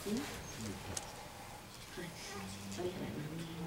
はい。ありがとう。